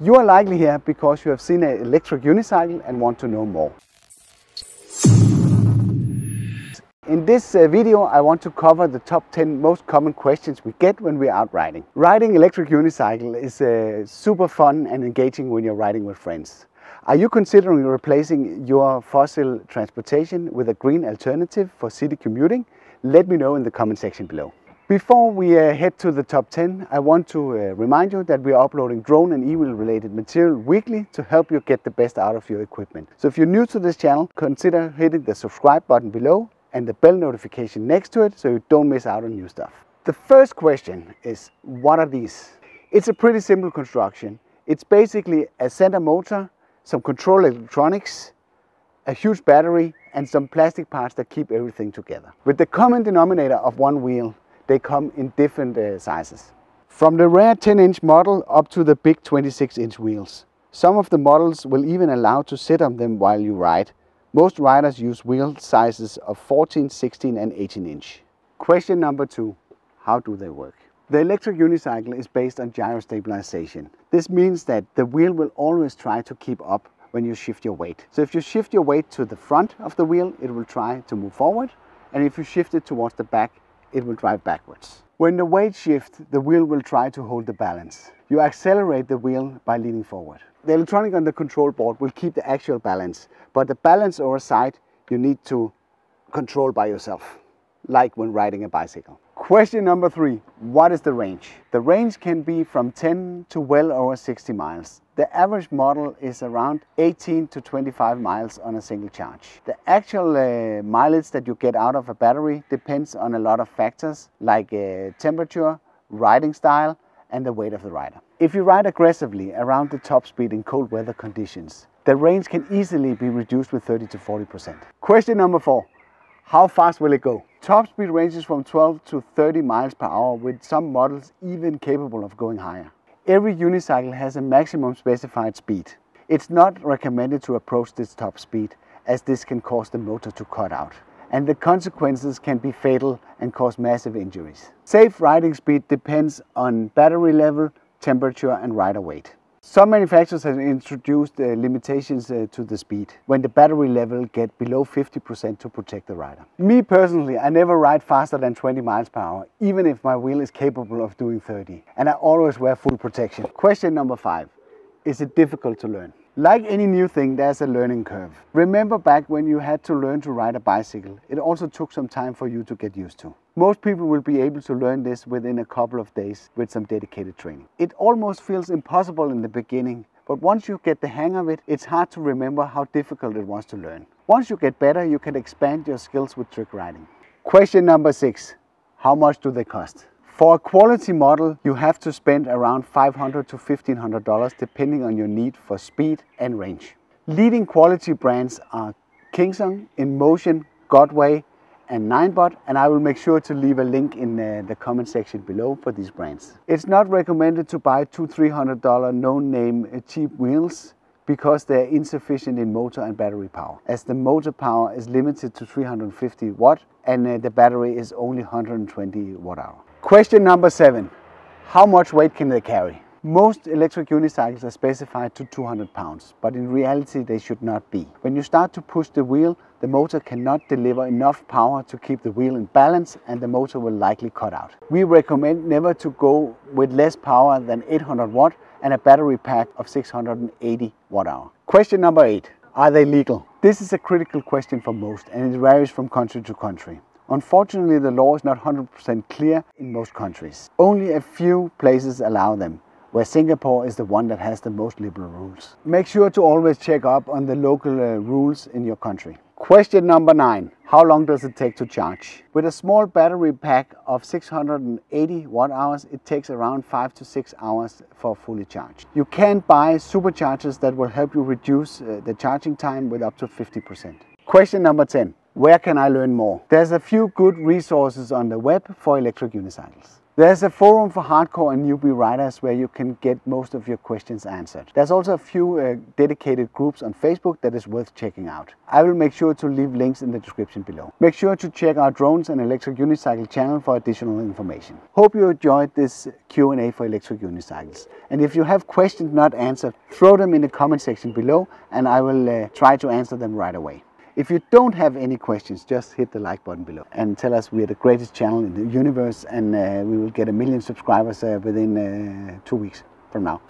You are likely here because you have seen an electric unicycle and want to know more. In this uh, video I want to cover the top 10 most common questions we get when we're out riding. Riding electric unicycle is uh, super fun and engaging when you're riding with friends. Are you considering replacing your fossil transportation with a green alternative for city commuting? Let me know in the comment section below. Before we uh, head to the top 10, I want to uh, remind you that we are uploading drone and e-wheel related material weekly to help you get the best out of your equipment. So if you're new to this channel, consider hitting the subscribe button below and the bell notification next to it so you don't miss out on new stuff. The first question is, what are these? It's a pretty simple construction. It's basically a center motor, some control electronics, a huge battery and some plastic parts that keep everything together. With the common denominator of one wheel, they come in different uh, sizes. From the rare 10 inch model up to the big 26 inch wheels. Some of the models will even allow to sit on them while you ride, most riders use wheel sizes of 14, 16 and 18 inch. Question number two, how do they work? The electric unicycle is based on gyro stabilization. This means that the wheel will always try to keep up when you shift your weight. So if you shift your weight to the front of the wheel, it will try to move forward. And if you shift it towards the back, it will drive backwards. When the weight shifts, the wheel will try to hold the balance. You accelerate the wheel by leaning forward. The electronic on the control board will keep the actual balance, but the balance or side you need to control by yourself, like when riding a bicycle. Question number three, what is the range? The range can be from 10 to well over 60 miles. The average model is around 18 to 25 miles on a single charge. The actual uh, mileage that you get out of a battery depends on a lot of factors like uh, temperature, riding style, and the weight of the rider. If you ride aggressively around the top speed in cold weather conditions, the range can easily be reduced with 30 to 40%. Question number four, how fast will it go? Top speed ranges from 12 to 30 miles per hour with some models even capable of going higher. Every unicycle has a maximum specified speed. It's not recommended to approach this top speed as this can cause the motor to cut out and the consequences can be fatal and cause massive injuries. Safe riding speed depends on battery level, temperature and rider weight. Some manufacturers have introduced uh, limitations uh, to the speed when the battery level get below 50% to protect the rider. Me personally, I never ride faster than 20 miles per hour, even if my wheel is capable of doing 30. And I always wear full protection. Question number five, is it difficult to learn? Like any new thing, there's a learning curve. Remember back when you had to learn to ride a bicycle, it also took some time for you to get used to. Most people will be able to learn this within a couple of days with some dedicated training. It almost feels impossible in the beginning, but once you get the hang of it, it's hard to remember how difficult it was to learn. Once you get better, you can expand your skills with trick riding. Question number six, how much do they cost? For a quality model, you have to spend around $500 to $1,500 depending on your need for speed and range. Leading quality brands are KingSong, InMotion, Gotway and Ninebot and I will make sure to leave a link in uh, the comment section below for these brands. It's not recommended to buy two $300 no-name uh, cheap wheels because they're insufficient in motor and battery power as the motor power is limited to 350 watt and uh, the battery is only 120 watt hour. Question number seven, how much weight can they carry? Most electric unicycles are specified to 200 pounds, but in reality they should not be. When you start to push the wheel, the motor cannot deliver enough power to keep the wheel in balance and the motor will likely cut out. We recommend never to go with less power than 800 watt and a battery pack of 680 watt hour. Question number eight, are they legal? This is a critical question for most and it varies from country to country. Unfortunately, the law is not 100% clear in most countries. Only a few places allow them, where Singapore is the one that has the most liberal rules. Make sure to always check up on the local uh, rules in your country. Question number nine. How long does it take to charge? With a small battery pack of 680 watt hours, it takes around five to six hours for fully charged. You can buy superchargers that will help you reduce uh, the charging time with up to 50%. Question number 10. Where can I learn more? There's a few good resources on the web for electric unicycles. There's a forum for hardcore and newbie writers where you can get most of your questions answered. There's also a few uh, dedicated groups on Facebook that is worth checking out. I will make sure to leave links in the description below. Make sure to check our drones and electric unicycle channel for additional information. Hope you enjoyed this Q&A for electric unicycles. And if you have questions not answered, throw them in the comment section below and I will uh, try to answer them right away. If you don't have any questions, just hit the like button below and tell us we are the greatest channel in the universe and uh, we will get a million subscribers uh, within uh, two weeks from now.